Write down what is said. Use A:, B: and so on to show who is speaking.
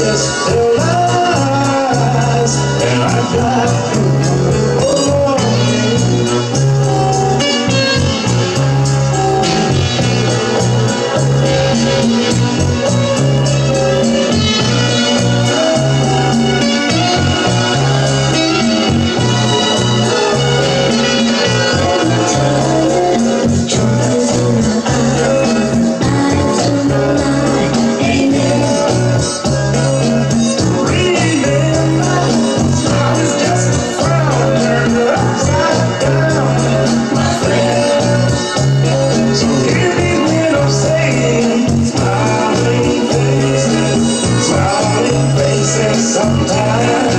A: their eyes, and I've got 아.